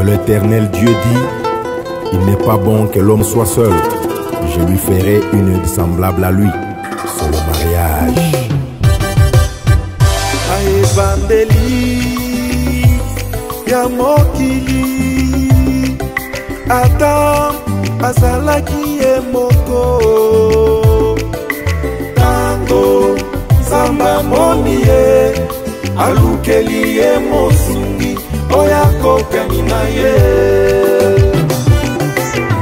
L'Éternel Dieu dit, il n'est pas bon que l'homme soit seul. Je lui ferai une semblable à lui. Sur le mariage. Adam ya adam A azalaki ye moko tango, nzambe amoni ye alukeli ye mosungu ekokani na ye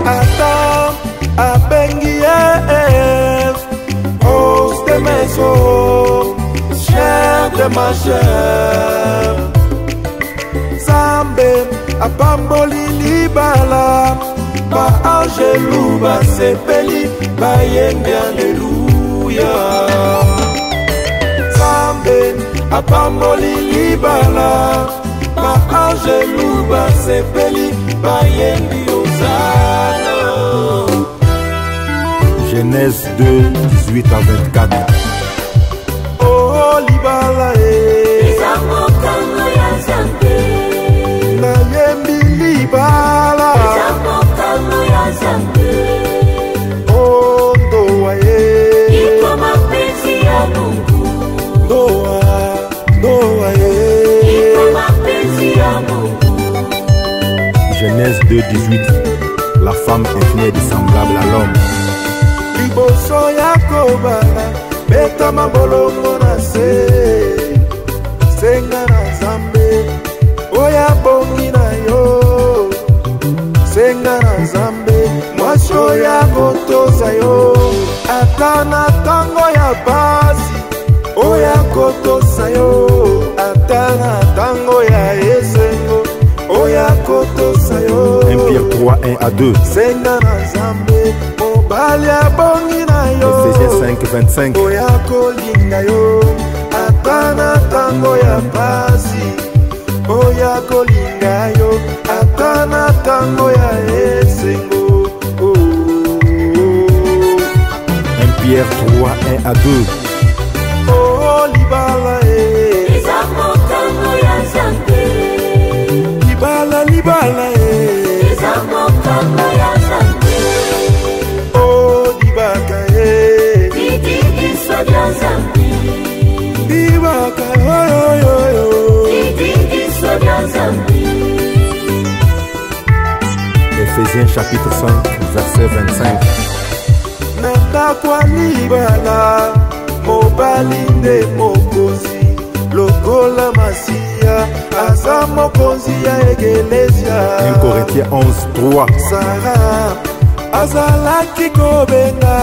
ata abengi ye os de meso cher de ma cher nzambe apamboli libala baangelu basepeli bayembe aleluya nzambe apamboli libala baangelu basepeli bayembi ozana genèse 2 18 à 24 oh genèse 2.18 la femme infinière de semblable à l'homme liboso ya kobala betama bolongo na se senga na nzambe oyo abongi na yo senga na nzambe mwasi oyo akotoza yo ata na ntango ya pasi oyo akotosa yo roi 1 à 2 zenga na nzambe mobali abongi na yo cg 525 oya kolinga yo ata na ntango ya mpasi oya kolinga yo ata na ntango ya esengo mpierre 3 1 à 2 oo libala e libala libala kaka Ephésiens chapitre 5 verset 25 na ndako ya libala mobali nde mokonzi lokola masiya aza mokonzi ya egelesia 1 corinthiens 11 3 sara azalaki kobenga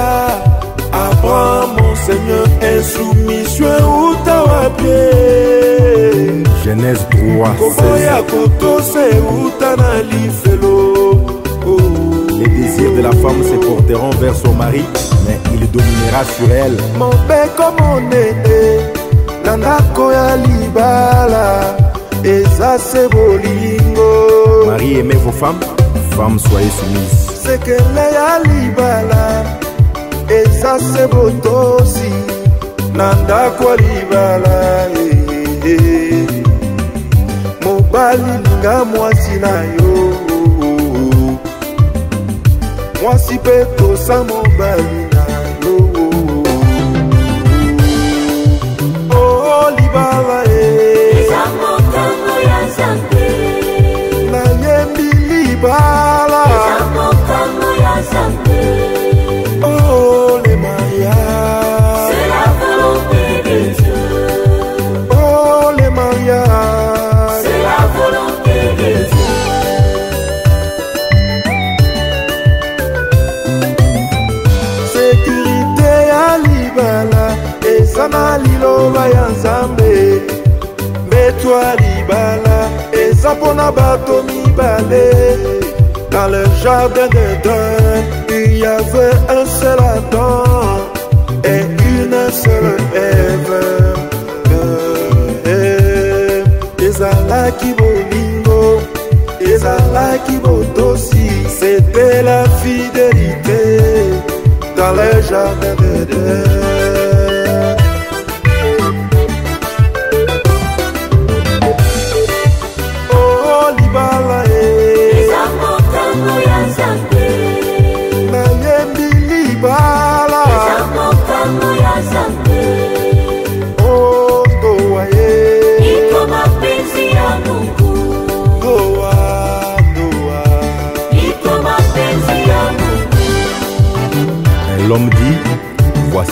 apprends mon Seigneur insoumission euta wapie genèse 3 kokoya kotose euta na lifelo Les désirs de la femme se porteront vers son mari, mais il dominera sur elle. Mon père comme on est, na ndako ya libala eza se bolingo marie aimez vos femmes femmes soyez soumises sekele ya libala ata se botosi na ndako ya libala eh, eh, eh. mobali ninga mwasi na yo mwasi mpe tosa mobali na yo o oh, oh, libala e nayembi libala kozwa libala eza mpona bato mibale dans le jardin d'eden il y avait un seul adam et une seule eve eh, eh, eh. ezalaki bolingo ezalaki botosi c'était la fidélité dans le jardin d'eden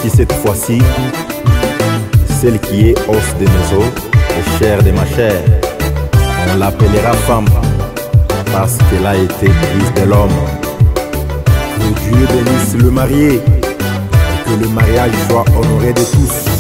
cette fois-ci, celle qui est os de mes os et chair de ma chair. On l'appellera femme parce qu'elle a été prise de l'homme. Que Dieu bénisse le marié et que le mariage soit honoré de tous.